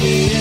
see you.